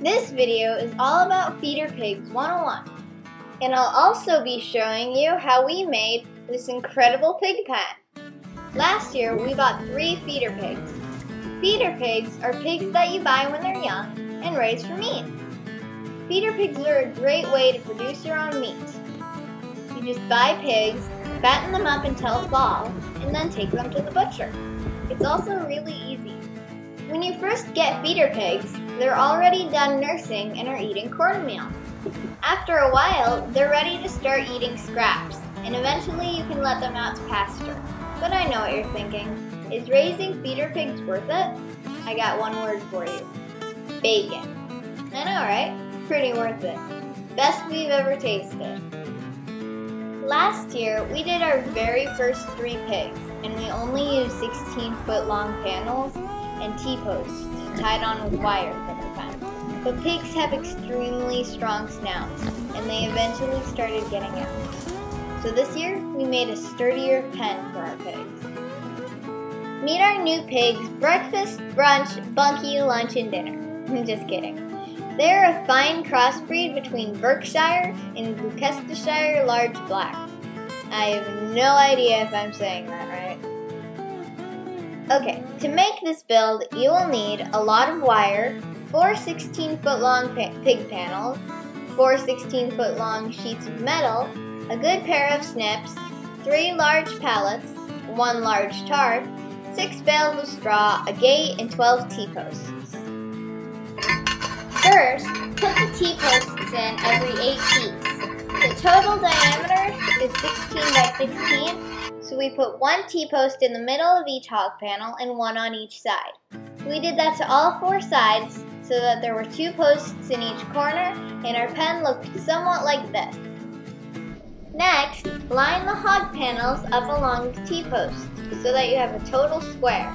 This video is all about Feeder Pigs 101. And I'll also be showing you how we made this incredible pig pen. Last year, we bought three feeder pigs. Feeder pigs are pigs that you buy when they're young and raise for meat. Feeder pigs are a great way to produce your own meat. You just buy pigs, fatten them up until fall, and then take them to the butcher. It's also really easy. When you first get feeder pigs, they're already done nursing and are eating cornmeal. After a while, they're ready to start eating scraps, and eventually you can let them out to pasture. But I know what you're thinking. Is raising feeder pigs worth it? I got one word for you. Bacon. I know, right? Pretty worth it. Best we've ever tasted. Last year, we did our very first three pigs, and we only used 16 foot long panels and T-posts tied on with wire. But pigs have extremely strong snouts, and they eventually started getting out. So this year, we made a sturdier pen for our pigs. Meet our new pigs, breakfast, brunch, bunkie, lunch, and dinner. I'm just kidding. They're a fine crossbreed between Berkshire and Gloucestershire Large Black. I have no idea if I'm saying that right. Okay, to make this build, you will need a lot of wire, four 16 foot long pig panels, four 16 foot long sheets of metal, a good pair of snips, three large pallets, one large tarp, six bales of straw, a gate, and 12 T-posts. First, put the T-posts in every 8 feet. The total diameter is 16 by 16, so we put one T-post in the middle of each hog panel and one on each side. We did that to all four sides so that there were two posts in each corner and our pen looked somewhat like this. Next, line the hog panels up along the T-posts so that you have a total square.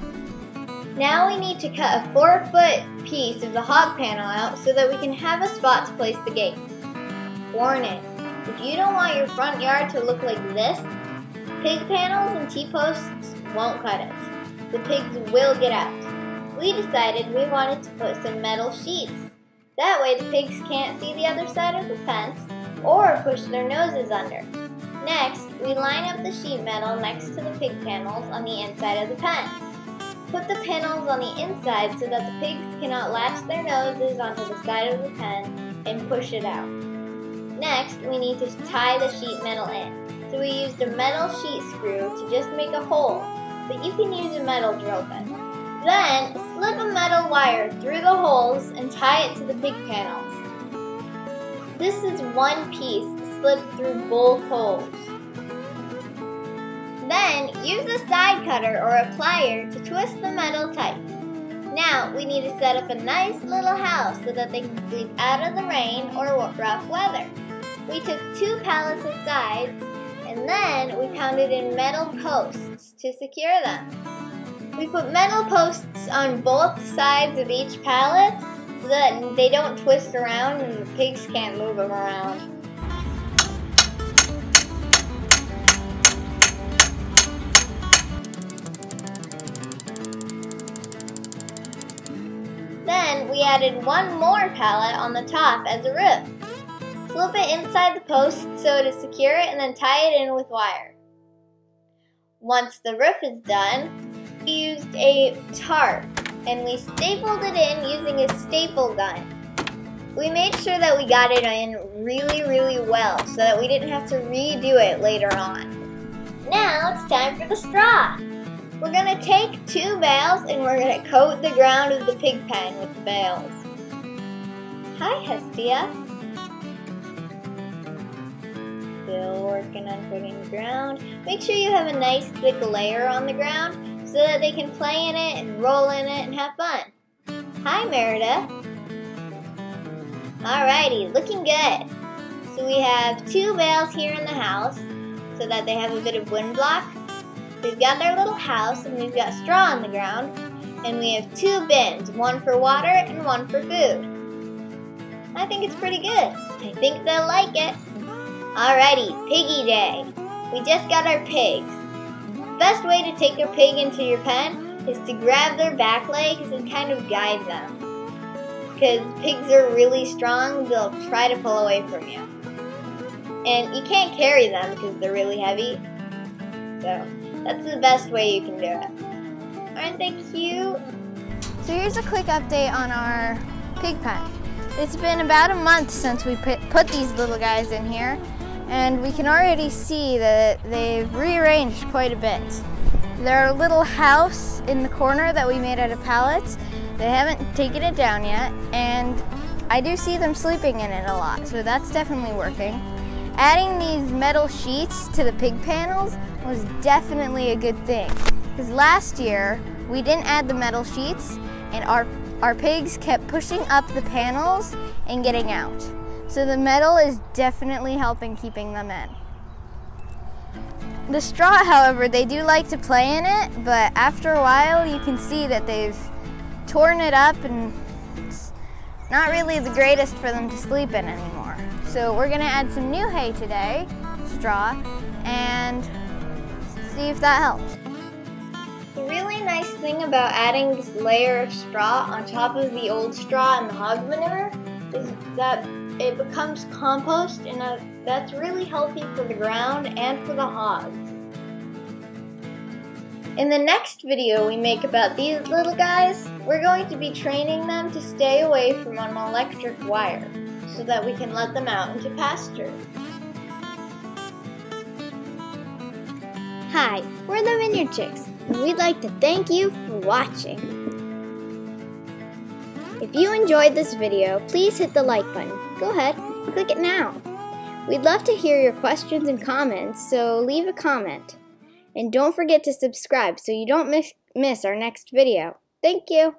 Now we need to cut a 4 foot piece of the hog panel out so that we can have a spot to place the gate. Warning, if you don't want your front yard to look like this, Pig panels and T-posts won't cut it. The pigs will get out. We decided we wanted to put some metal sheets. That way the pigs can't see the other side of the fence or push their noses under. Next, we line up the sheet metal next to the pig panels on the inside of the pen. Put the panels on the inside so that the pigs cannot latch their noses onto the side of the pen and push it out. Next, we need to tie the sheet metal in so we used a metal sheet screw to just make a hole, but you can use a metal drill bit. Then, slip a metal wire through the holes and tie it to the pig panels. This is one piece slipped through both holes. Then, use a side cutter or a plier to twist the metal tight. Now, we need to set up a nice little house so that they can sleep out of the rain or rough weather. We took two pallets of sides and then we pounded in metal posts to secure them. We put metal posts on both sides of each pallet so that they don't twist around and the pigs can't move them around. Then we added one more pallet on the top as a roof. Slip it inside the post so to secure it and then tie it in with wire. Once the roof is done, used a tarp and we stapled it in using a staple gun. We made sure that we got it in really, really well so that we didn't have to redo it later on. Now it's time for the straw. We're to take two bales and we're to coat the ground of the pig pen with the bales. Hi, Hestia. still working on putting ground. Make sure you have a nice thick layer on the ground so that they can play in it and roll in it and have fun. Hi, Meredith. Alrighty, looking good. So we have two bales here in the house so that they have a bit of wind block. We've got their little house and we've got straw on the ground. And we have two bins, one for water and one for food. I think it's pretty good. I think they'll like it. Alrighty, piggy day. We just got our pigs. Best way to take a pig into your pen is to grab their back legs and kind of guide them. because pigs are really strong. They'll try to pull away from you. And you can't carry them because they're really heavy. So that's the best way you can do it. Aren't they cute? So here's a quick update on our pig pen. It's been about a month since we put these little guys in here and we can already see that they've rearranged quite a bit. Their little house in the corner that we made out of pallets, they haven't taken it down yet, and I do see them sleeping in it a lot, so that's definitely working. Adding these metal sheets to the pig panels was definitely a good thing, because last year we didn't add the metal sheets, and our, our pigs kept pushing up the panels and getting out. So the metal is definitely helping keeping them in. The straw, however, they do like to play in it, but after a while you can see that they've torn it up and it's not really the greatest for them to sleep in anymore. So we're gonna add some new hay today, straw, and see if that helps. The really nice thing about adding this layer of straw on top of the old straw and the hog manure is that it becomes compost and that's really healthy for the ground and for the hogs. In the next video we make about these little guys, we're going to be training them to stay away from an electric wire so that we can let them out into pasture. Hi, we're the Vineyard Chicks, and we'd like to thank you for watching. If you enjoyed this video, please hit the like button. Go ahead, click it now. We'd love to hear your questions and comments, so leave a comment. And don't forget to subscribe so you don't miss, miss our next video. Thank you.